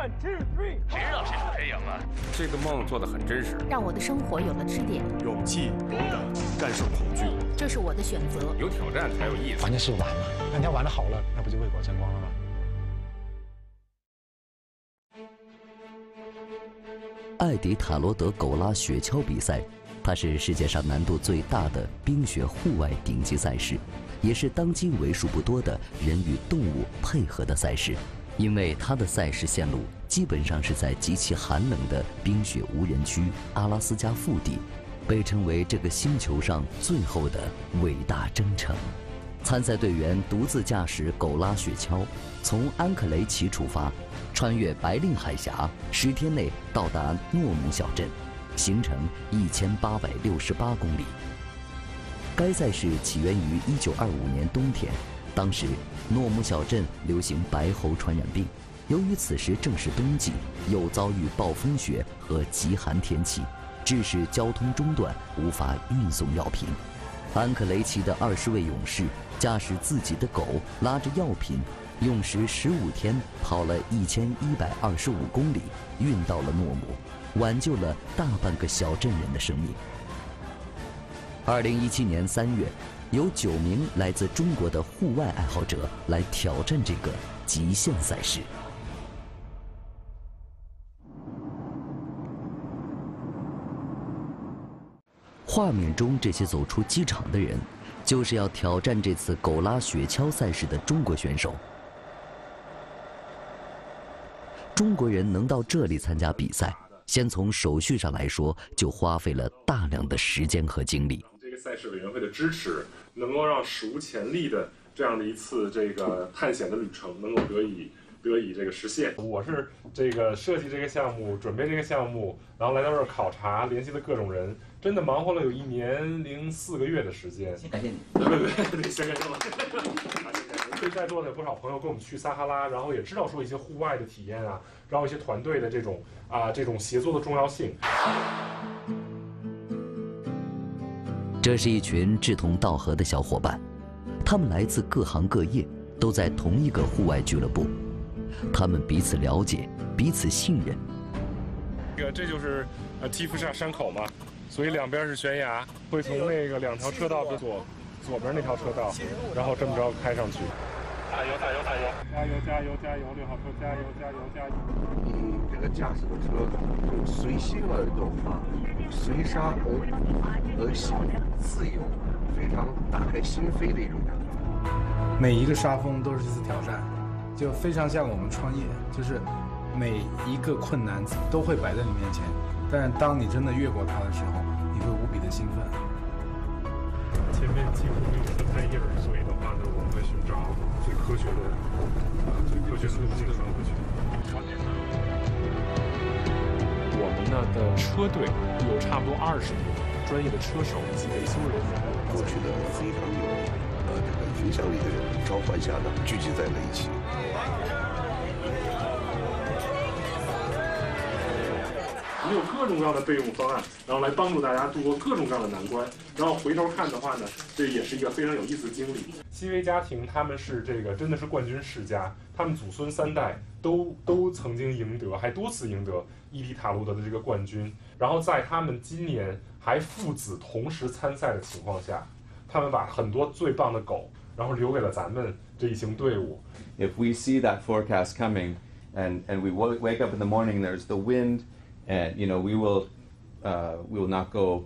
One two three，谁知道谁输谁赢啊？这个梦做的很真实，让我的生活有了支点。勇气、勇敢，战胜恐惧，这是我的选择。有挑战才有意思。关键是玩嘛，人家玩的好了，那不就为国争光了吗？艾迪塔罗德狗拉雪橇比赛，它是世界上难度最大的冰雪户外顶级赛事，也是当今为数不多的人与动物配合的赛事。因为它的赛事线路基本上是在极其寒冷的冰雪无人区阿拉斯加腹地，被称为这个星球上最后的伟大征程。参赛队员独自驾驶狗拉雪橇，从安克雷奇出发，穿越白令海峡，十天内到达诺姆小镇，行程一千八百六十八公里。该赛事起源于一九二五年冬天。当时，诺姆小镇流行白喉传染病，由于此时正是冬季，又遭遇暴风雪和极寒天气，致使交通中断，无法运送药品。安克雷奇的二十位勇士驾驶自己的狗，拉着药品，用时十五天跑了一千一百二十五公里，运到了诺姆，挽救了大半个小镇人的生命。二零一七年三月。有九名来自中国的户外爱好者来挑战这个极限赛事。画面中这些走出机场的人，就是要挑战这次狗拉雪橇赛事的中国选手。中国人能到这里参加比赛，先从手续上来说，就花费了大量的时间和精力。这个赛事委员会的支持。能够让史无前例的这样的一次这个探险的旅程能够得以得以这个实现。我是这个设计这个项目，准备这个项目，然后来到这儿考察，联系了各种人，真的忙活了有一年零四个月的时间。先感谢你，对对对，先感谢我。对在座的有不少朋友跟我们去撒哈拉，然后也知道说一些户外的体验啊，然后一些团队的这种啊这种协作的重要性。这是一群志同道合的小伙伴，他们来自各行各业，都在同一个户外俱乐部。他们彼此了解，彼此信任。这个这就是呃提夫沙山口嘛，所以两边是悬崖，会从那个两条车道的左左边那条车道，然后这么着开上去。加油加油加油加油加油加油！六号车加油加油加油！你这个驾驶的车就随心而动啊，随沙而而行，自由，非常打开心扉的一种感觉。每一个沙峰都是一次挑战，就非常像我们创业，就是每一个困难都会摆在你面前，但是当你真的越过它的时候，你会无比的兴奋。前面几乎没有分开印儿，所以的话呢，我们会寻找。最科学的，最科学的路径上过去。我们呢的车队有差不多二十名专业的车手以及维修人员，过去的非常有呃这个影响力的人召唤下呢，聚集在了一起。我们有各种各样的备用方案，然后来帮助大家度过各种各样的难关。然后回头看的话呢，这也是一个非常有意思的经历。西威家庭他们是这个真的是冠军世家，他们祖孙三代都都曾经赢得，还多次赢得伊迪塔罗德的这个冠军。然后在他们今年还父子同时参赛的情况下，他们把很多最棒的狗，然后留给了咱们这一行队伍。If we see that forecast coming, and and we wake up in the morning, there's the wind. and you know we will uh, we will not go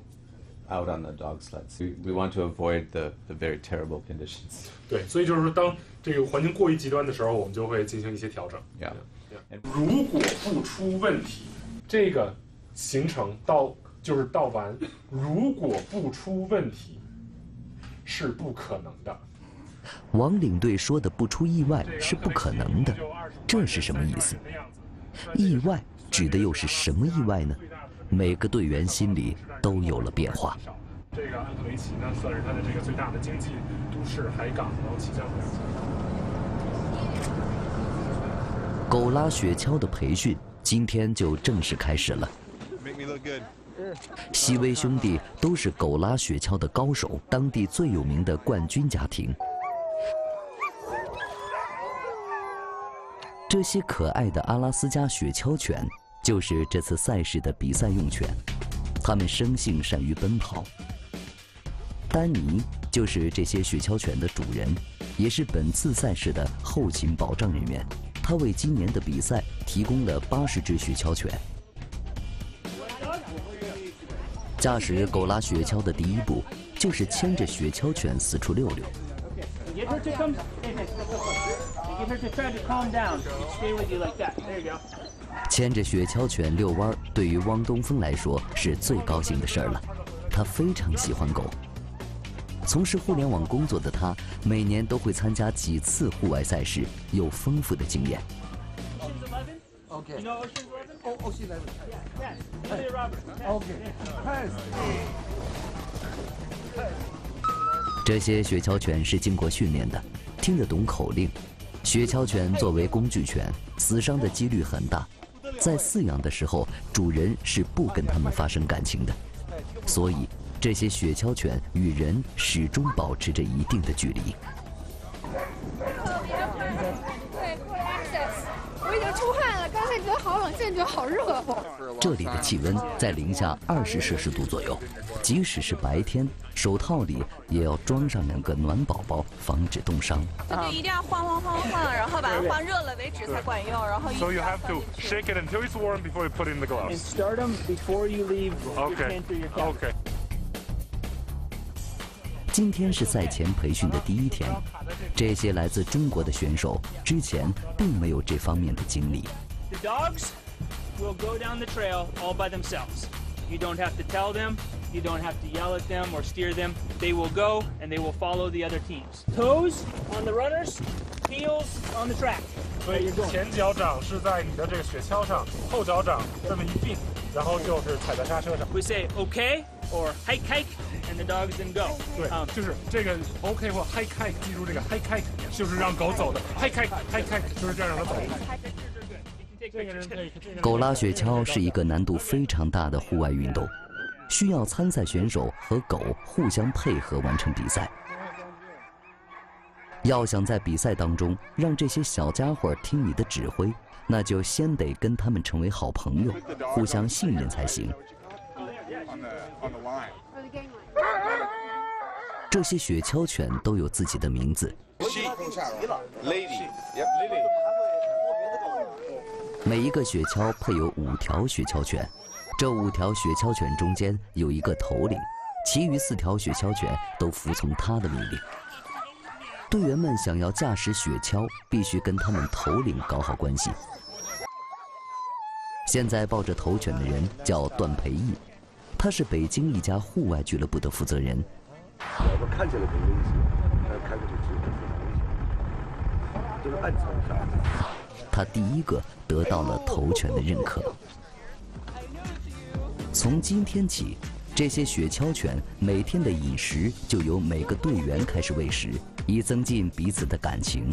out on the dog sleds. We, we want to avoid the, the very terrible conditions. 对，所以就是说，当这个环境过于极端的时候，我们就会进行一些调整。Yeah. 如果不出问题，这个行程到就是到完，如果不出问题，是不可能的。王领队说的“不出意外”是不可能的，这是什么意思？意外？指的又是什么意外呢？每个队员心里都有了变化。这个安克雷奇呢，算是它的这个最大的经济都市海港，然后狗拉雪橇的培训今天就正式开始了。西威兄弟都是狗拉雪橇的高手，当地最有名的冠军家庭。这些可爱的阿拉斯加雪橇犬就是这次赛事的比赛用犬，它们生性善于奔跑。丹尼就是这些雪橇犬的主人，也是本次赛事的后勤保障人员。他为今年的比赛提供了八十只雪橇犬。驾驶狗拉雪橇的第一步就是牵着雪橇犬四处溜溜。牵着雪橇犬遛弯儿，对于汪东风来说是最高兴的事儿了。他非常喜欢狗。从事互联网工作的他，每年都会参加几次户外赛事，有丰富的经验。这些雪橇犬是经过训练的，听得懂口令。雪橇犬作为工具犬，死伤的几率很大。在饲养的时候，主人是不跟它们发生感情的，所以。这些雪橇犬与人始终保持着一定的距离。冷，现在觉得好热。这里的气温在零下二十摄氏度左右，即使是白天，手套里也要装上两个暖宝宝，防止冻伤。对，一定要晃晃晃晃，然后把它晃热了为止才管用。然后。So you have to shake it until it's warm before you put in the gloves. And start them before you leave. Okay. Okay. 今天是赛前培训的第一天，这些来自中国的选手之前并没有这方面的经历。The dogs will go down the trail all by themselves. You don't have to tell them. You don't have to yell at them or steer them. They will go and they will follow the other teams. Toes on the runners, heels on the track. 所以前脚掌是在你的这个雪橇上，后脚掌这么一并，然后就是踩在刹车上。We say okay or hike hike. And the dogs then go。对，就是这个 OK 或 hike hike，记住这个 hike hike 就是让狗走的，hike hike hike hike 就是这样让它走。 狗拉雪橇是一个难度非常大的户外运动，需要参赛选手和狗互相配合完成比赛。要想在比赛当中让这些小家伙听你的指挥，那就先得跟他们成为好朋友，互相信任才行。这些雪橇犬都有自己的名字。每一个雪橇配有五条雪橇犬，这五条雪橇犬中间有一个头领，其余四条雪橇犬都服从他的命令。队员们想要驾驶雪橇，必须跟他们头领搞好关系。现在抱着头犬的人叫段培义，他是北京一家户外俱乐部的负责人。我们看见了很危险，但开过去其实非常危险，都是暗藏杀机。他第一个得到了头犬的认可。从今天起，这些雪橇犬每天的饮食就由每个队员开始喂食，以增进彼此的感情。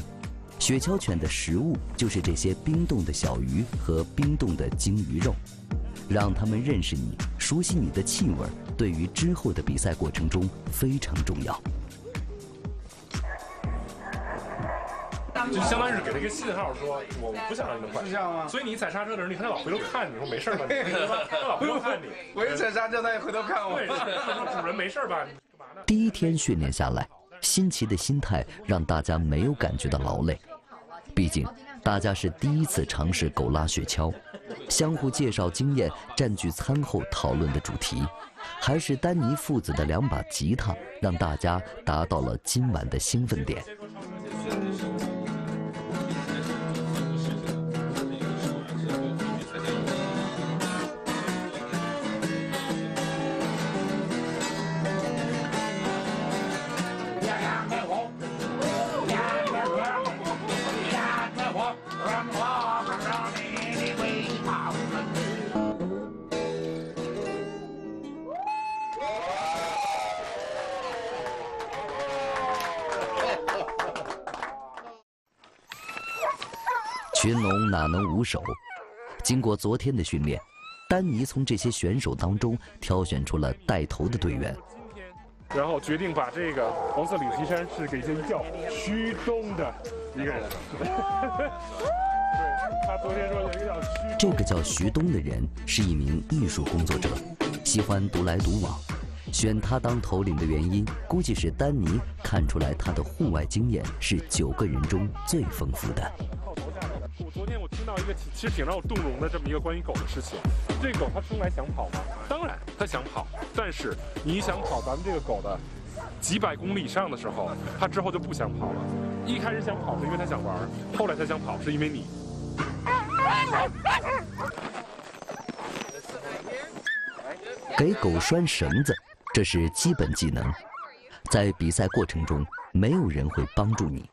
雪橇犬的食物就是这些冰冻的小鱼和冰冻的鲸鱼肉。让他们认识你，熟悉你的气味，对于之后的比赛过程中非常重要。就相当于是给他一个信号，说我不想让你们快，是这样吗？所以你踩刹车的时候，你看他老回头看你，说没事吧？他老回头看你，我一踩刹车，他也回头看我。说主人没事吧？第一天训练下来，新奇的心态让大家没有感觉到劳累，毕竟大家是第一次尝试狗拉雪橇。相互介绍经验，占据餐后讨论的主题，还是丹尼父子的两把吉他，让大家达到了今晚的兴奋点。经过昨天的训练，丹尼从这些选手当中挑选出了带头的队员，然后决定把这个黄色领旗衫是给这一叫徐东的一个人。对他昨天说有一个叫徐，这个叫徐东的人是一名艺术工作者，喜欢独来独往。选他当头领的原因，估计是丹尼看出来他的户外经验是九个人中最丰富的。我昨天我听到一个其实挺让我动容的这么一个关于狗的事情。这狗它生来想跑吗？当然它想跑，但是你想跑咱们这个狗的几百公里以上的时候，它之后就不想跑了。一开始想跑是因为它想玩，后来它想跑是因为你。给狗拴绳子，这是基本技能。在比赛过程中，没有人会帮助你。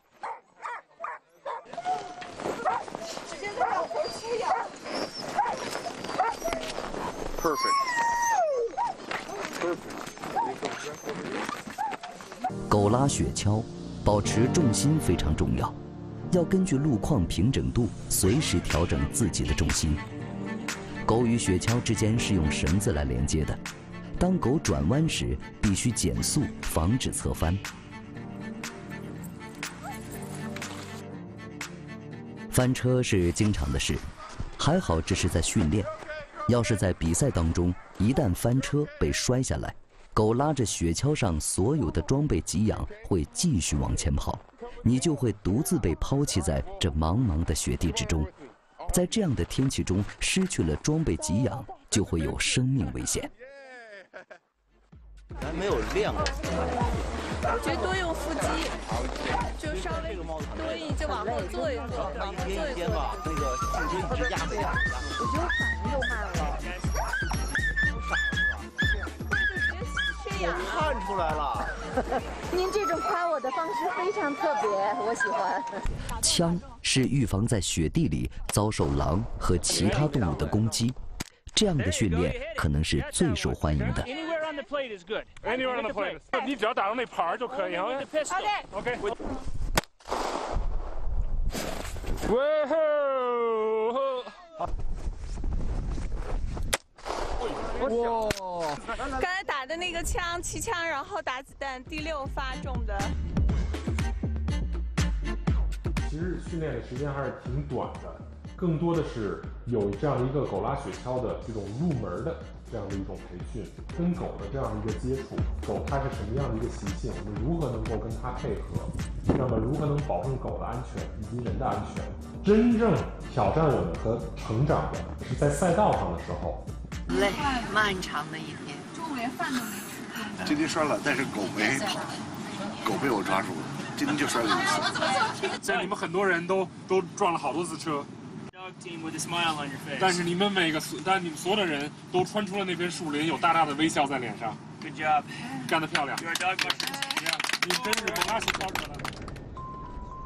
狗拉雪橇，保持重心非常重要，要根据路况平整度随时调整自己的重心。狗与雪橇之间是用绳子来连接的，当狗转弯时必须减速，防止侧翻。翻车是经常的事，还好这是在训练。要是在比赛当中，一旦翻车被摔下来，狗拉着雪橇上所有的装备给养会继续往前跑，你就会独自被抛弃在这茫茫的雪地之中。在这样的天气中，失去了装备给养，就会有生命危险。咱没有练过，我觉得多用腹肌，就稍微多一就往后坐一坐，往后坐一坐。那个颈椎直压的呀。我觉得反应又慢了。我看出来了，您这种夸我的方式非常特别，我喜欢。枪是预防在雪地里遭受狼和其他动物的攻击，这样的训练可能是最受欢迎的。Anywhere on the plate，你只要打到那牌就可以。OK。OK。哇哇！刚才打的那个枪，气枪，然后打子弹，第六发中的。其实训练的时间还是挺短的，更多的是有这样一个狗拉雪橇的这种入门的这样的一种培训，跟狗的这样的一个接触，狗它是什么样的一个习性，我们如何能够跟它配合，那么如何能保证狗的安全以及人的安全？真正挑战我们和成长的是在赛道上的时候。累，漫长的一天，中午连饭都没吃。今天摔了，但是狗没跑，狗被我抓住了。今天就摔了一次。像你们很多人都都撞了好多次车，但是你们每个，但你们所有的人都穿出了那片树林，有大大的微笑在脸上。Good job，干得漂亮。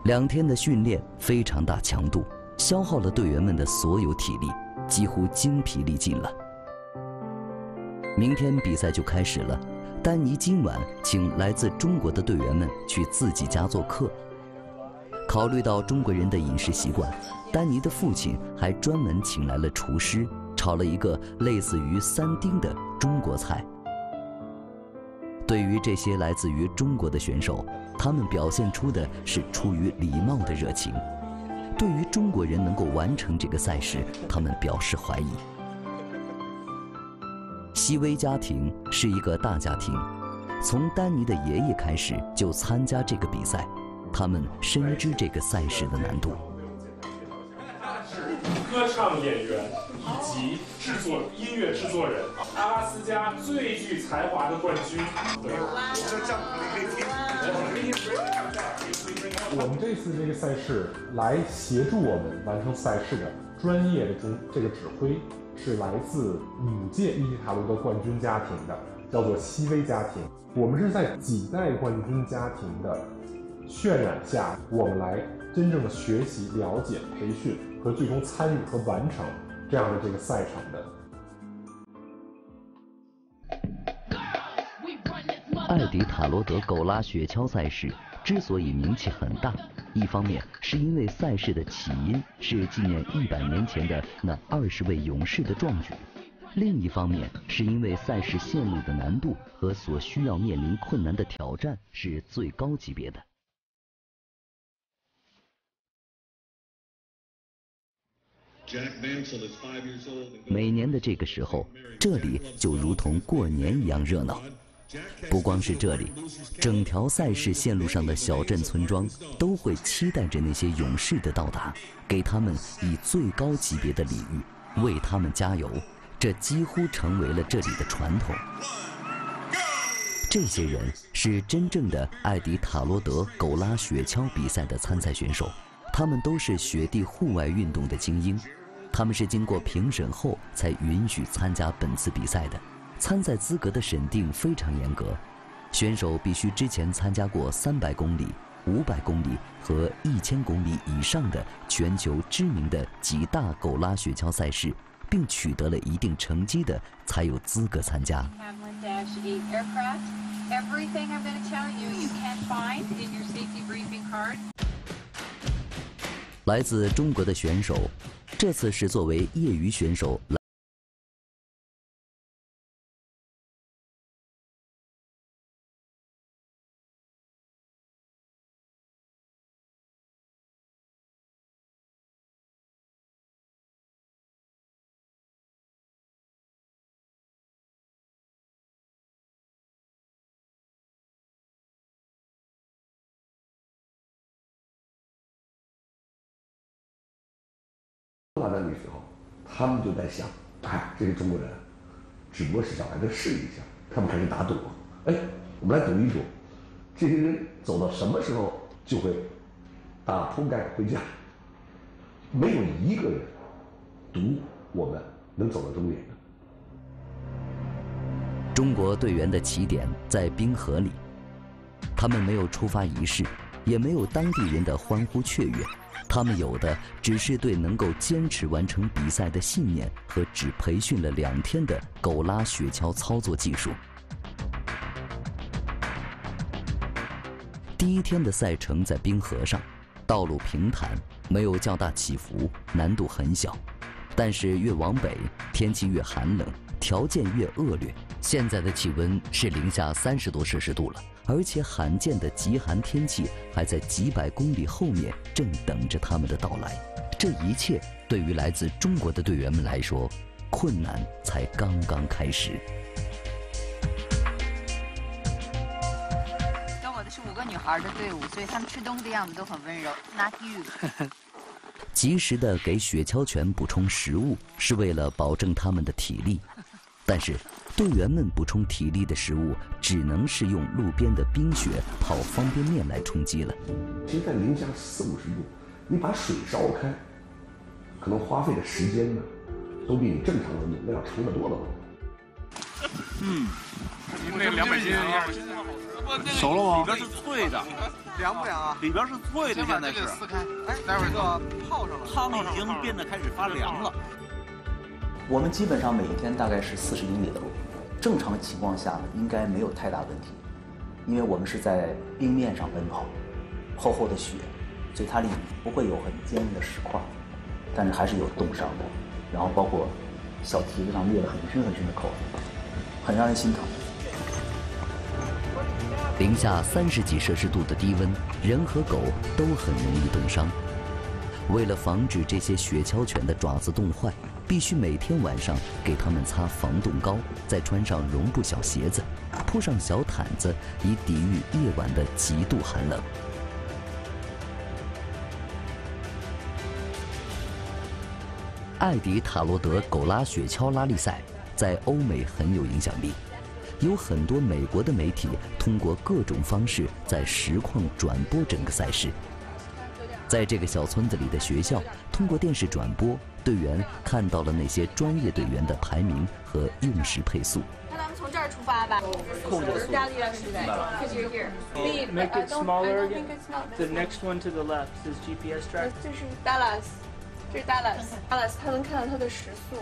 两天的训练非常大强度，消耗了队员们的所有体力，几乎精疲力尽了。明天比赛就开始了，丹尼今晚请来自中国的队员们去自己家做客。考虑到中国人的饮食习惯，丹尼的父亲还专门请来了厨师，炒了一个类似于三丁的中国菜。对于这些来自于中国的选手，他们表现出的是出于礼貌的热情。对于中国人能够完成这个赛事，他们表示怀疑。西威家庭是一个大家庭，从丹尼的爷爷开始就参加这个比赛，他们深知这个赛事的难度。歌唱演员以及制作音乐制作人，阿拉斯加最具才华的冠军。对，我们这次这个赛事来协助我们完成赛事的专业的中这个指挥是来自五届伊蒂塔罗德冠军家庭的，叫做西威家庭。我们是在几代冠军家庭的渲染下，我们来真正的学习、了解、培训和最终参与和完成这样的这个赛程的。艾迪塔罗德狗拉雪橇赛事之所以名气很大，一方面是因为赛事的起因是纪念一百年前的那二十位勇士的壮举，另一方面是因为赛事线路的难度和所需要面临困难的挑战是最高级别的。每年的这个时候，这里就如同过年一样热闹。不光是这里，整条赛事线路上的小镇村庄都会期待着那些勇士的到达，给他们以最高级别的礼遇，为他们加油。这几乎成为了这里的传统。这些人是真正的艾迪塔罗德狗拉雪橇比赛的参赛选手，他们都是雪地户外运动的精英，他们是经过评审后才允许参加本次比赛的。参赛资格的审定非常严格，选手必须之前参加过三百公里、五百公里和一千公里以上的全球知名的几大狗拉雪橇赛事。并取得了一定成绩的，才有资格参加。来自中国的选手，这次是作为业余选手他们就在想：哎，这些中国人只不过是想来这试一下。他们开始打赌，哎，我们来赌一赌，这些人走到什么时候就会打铺盖回家。没有一个人赌我们能走到终点的。中国队员的起点在冰河里，他们没有出发仪式，也没有当地人的欢呼雀跃。他们有的只是对能够坚持完成比赛的信念和只培训了两天的狗拉雪橇操作技术。第一天的赛程在冰河上，道路平坦，没有较大起伏，难度很小。但是越往北，天气越寒冷，条件越恶劣。现在的气温是零下三十多摄氏度了。而且罕见的极寒天气还在几百公里后面，正等着他们的到来。这一切对于来自中国的队员们来说，困难才刚刚开始。跟我的是五个女孩的队伍，所以他们吃东西的样子都很温柔。Not you。及时的给雪橇犬补充食物，是为了保证它们的体力，但是。队员们补充体力的食物，只能是用路边的冰雪泡方便面来充饥了。其实，在零下四五十度，你把水烧开，可能花费的时间呢，都比你正常的温度要长得多了。嗯，那两百斤熟了吗？里边是脆的，凉不凉啊？里边是脆的，现在是。撕开，哎，待会儿个泡上了，汤已经变得开始发凉了。我们基本上每天大概是四十英里的路，正常情况下呢，应该没有太大问题，因为我们是在冰面上奔跑，厚厚的雪，所以它里不会有很坚硬的石块，但是还是有冻伤的，然后包括小蹄子上裂了很深很深的口子，很让人心疼。零下三十几摄氏度的低温，人和狗都很容易冻伤。为了防止这些雪橇犬的爪子冻坏，必须每天晚上给他们擦防冻膏，再穿上绒布小鞋子，铺上小毯子，以抵御夜晚的极度寒冷。艾迪塔罗德狗拉雪橇拉力赛在欧美很有影响力，有很多美国的媒体通过各种方式在实况转播整个赛事。在这个小村子里的学校，通过电视转播，队员看到了那些专业队员的排名和用时配速。那咱们从这儿出发吧。控制速度。Make it smaller again. The next one to the left is GPS track. 这是 Dallas，这是 Dallas，Dallas，他能看到他的时速，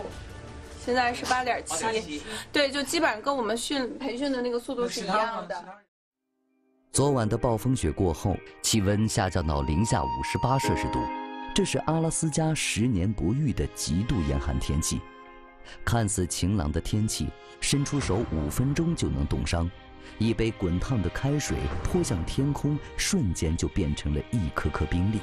现在是八点七，对，就基本上跟我们训培训的那个速度是一样的。昨晚的暴风雪过后，气温下降到零下五十八摄氏度，这是阿拉斯加十年不遇的极度严寒天气。看似晴朗的天气，伸出手五分钟就能冻伤。一杯滚烫的开水泼向天空，瞬间就变成了一颗颗冰粒。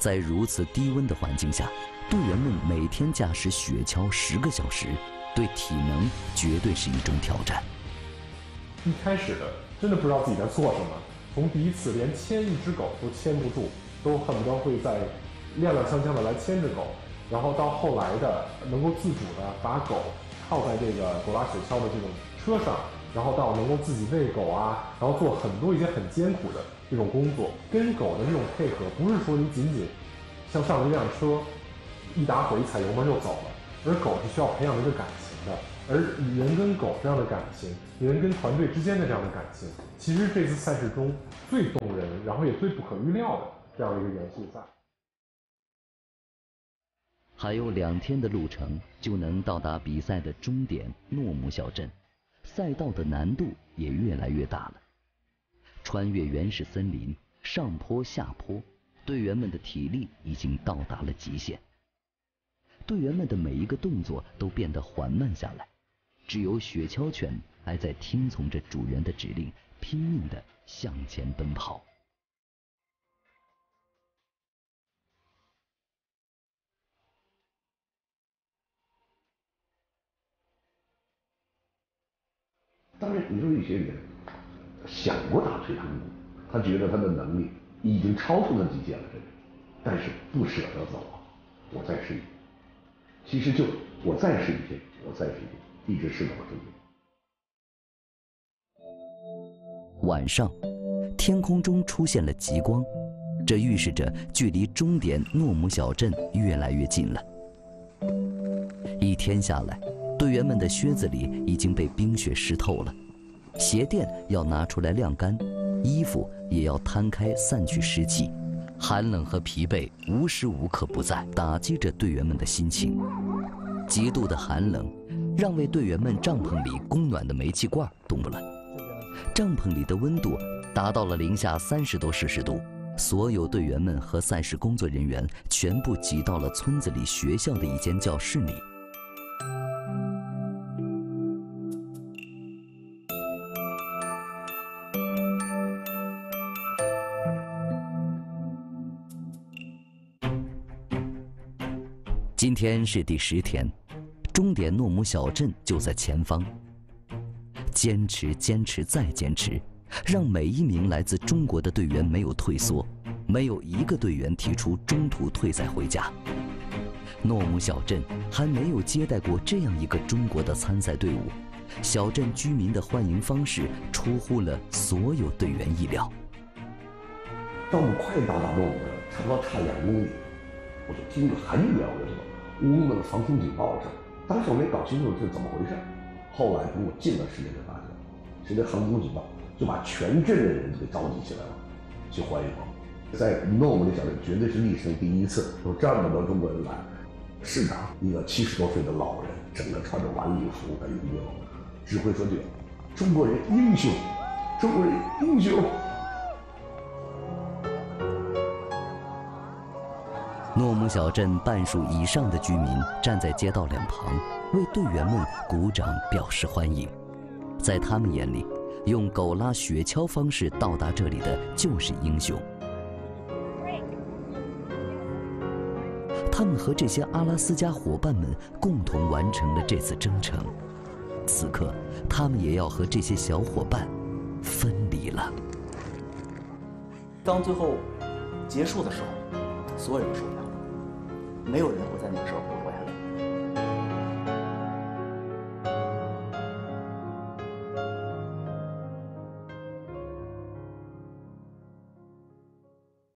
在如此低温的环境下，队员们每天驾驶雪橇十个小时，对体能绝对是一种挑战。一开始的真的不知道自己在做什么，从第一次连牵一只狗都牵不住，都恨不得会在踉踉跄跄的来牵着狗，然后到后来的能够自主的把狗靠在这个狗拉雪橇的这种车上，然后到能够自己喂狗啊，然后做很多一些很艰苦的这种工作，跟狗的这种配合不是说你仅仅像上了一辆车，一打火一踩油门就走了，而狗是需要培养一个感情的。而人跟狗这样的感情，人跟团队之间的这样的感情，其实这次赛事中最动人，然后也最不可预料的这样一个元素在。还有两天的路程就能到达比赛的终点诺姆小镇，赛道的难度也越来越大了。穿越原始森林，上坡下坡，队员们的体力已经到达了极限。队员们的每一个动作都变得缓慢下来。只有雪橇犬还在听从着主人的指令，拼命的向前奔跑。当然，你说有些人想过打退堂鼓，他觉得他的能力已经超出了极限了，但是不舍得走啊，我再试一遍。其实就我再试一遍，我再试一遍。一直试到了终点。晚上，天空中出现了极光，这预示着距离终点诺姆小镇越来越近了。一天下来，队员们的靴子里已经被冰雪湿透了，鞋垫要拿出来晾干，衣服也要摊开散去湿气，寒冷和疲惫无时无刻不在打击着队员们的心情。极度的寒冷。让为队员们帐篷里供暖的煤气罐冻了，帐篷里的温度达到了零下三十多摄氏度。所有队员们和赛事工作人员全部挤到了村子里学校的一间教室里。天是第十天。终点诺姆小镇就在前方。坚持，坚持，再坚持，让每一名来自中国的队员没有退缩，没有一个队员提出中途退赛回家。诺姆小镇还没有接待过这样一个中国的参赛队伍，小镇居民的欢迎方式出乎了所有队员意料。当我快到达诺姆，差不多差两公里，我就听着很远的这个嗡嗡的防空警报声。当时我没搞清楚是怎么回事，后来等我近了时间才发现，是那航空警报就把全镇的人都给召集起来了，去欢迎我。在诺姆的小镇，绝对是历史上第一次有这么多中国人来。市长一个七十多岁的老人，整个穿着晚礼服的一个指挥说句：“中国人英雄，中国人英雄。”诺姆小镇半数以上的居民站在街道两旁，为队员们鼓掌表示欢迎。在他们眼里，用狗拉雪橇方式到达这里的就是英雄。他们和这些阿拉斯加伙伴们共同完成了这次征程，此刻，他们也要和这些小伙伴分离了。当最后结束的时候，所有人受不了。没有人会在那个时候